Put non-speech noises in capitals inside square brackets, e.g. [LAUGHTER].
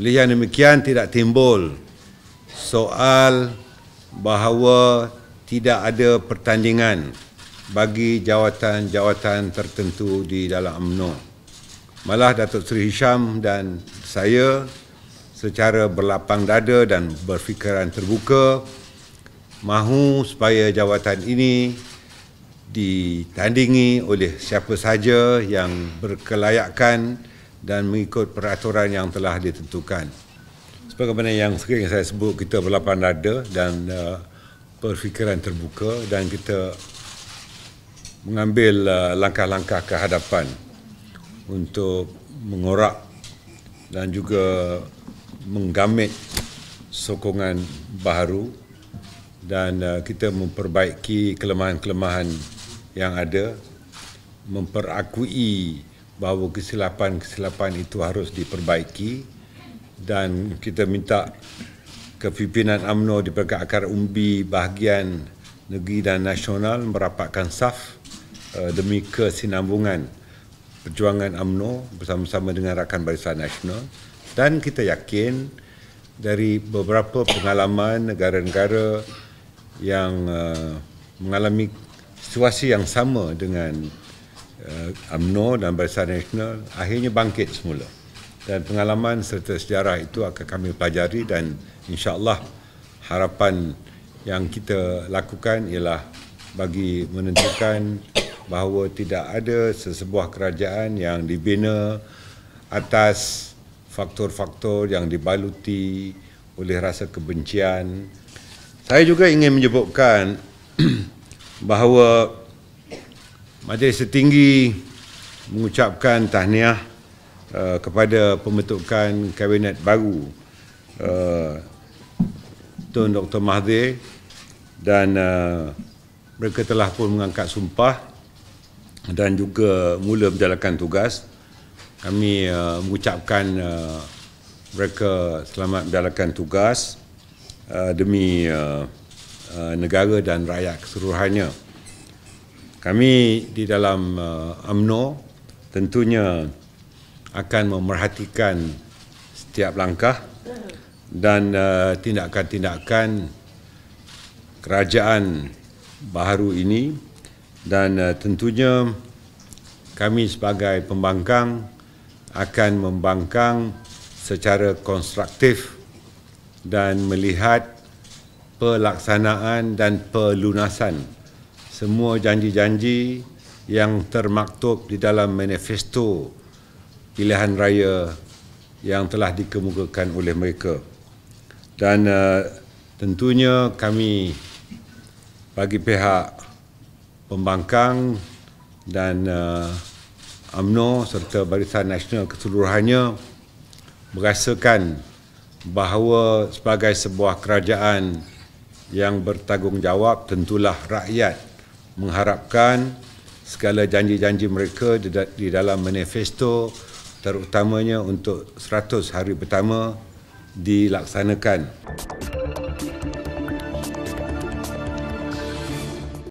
Oleh yang demikian tidak timbul soal bahawa tidak ada pertandingan bagi jawatan-jawatan tertentu di dalam UMNO. Malah Datuk Seri Hisham dan saya secara berlapang dada dan berfikiran terbuka mahu supaya jawatan ini ditandingi oleh siapa saja yang berkelayakan dan mengikut peraturan yang telah ditentukan. Sebagaimana yang sering saya sebut, kita berlapan dada dan uh, berfikiran terbuka dan kita mengambil uh, langkah-langkah ke hadapan untuk mengorak dan juga menggamit sokongan baru dan uh, kita memperbaiki kelemahan-kelemahan yang ada memperakui bahawa kesilapan-kesilapan itu harus diperbaiki dan kita minta kepimpinan UMNO di peringkat akar umbi bahagian negeri dan nasional merapatkan saf uh, demi kesinambungan perjuangan UMNO bersama-sama dengan rakan barisan nasional. Dan kita yakin dari beberapa pengalaman negara-negara yang uh, mengalami situasi yang sama dengan uh, UMNO dan Barisan Nasional akhirnya bangkit semula. Dan pengalaman serta sejarah itu akan kami pelajari dan insya-Allah harapan yang kita lakukan ialah bagi menentukan bahawa tidak ada sesebuah kerajaan yang dibina atas faktor-faktor yang dibaluti oleh rasa kebencian. Saya juga ingin menyebutkan [CLEARS THROAT] bahawa Majlis Setinggi mengucapkan tahniah uh, kepada pembentukan kabinet baru uh, Tun Dr. Mahathir dan uh, mereka telah pun mengangkat sumpah dan juga mula menjalankan tugas. Kami uh, mengucapkan uh, mereka selamat menjalankan tugas uh, demi uh, uh, negara dan rakyat keseluruhannya. Kami di dalam uh, UMNO tentunya akan memerhatikan setiap langkah dan uh, tindakan-tindakan kerajaan baharu ini dan tentunya kami sebagai pembangkang akan membangkang secara konstruktif dan melihat pelaksanaan dan pelunasan semua janji-janji yang termaktub di dalam manifesto pilihan raya yang telah dikemukakan oleh mereka. Dan uh, tentunya kami bagi pihak pembangkang dan uh, UMNO serta Barisan Nasional keseluruhannya merasakan bahawa sebagai sebuah kerajaan yang bertanggungjawab tentulah rakyat mengharapkan segala janji-janji mereka di dalam manifesto terutamanya untuk 100 hari pertama dilaksanakan.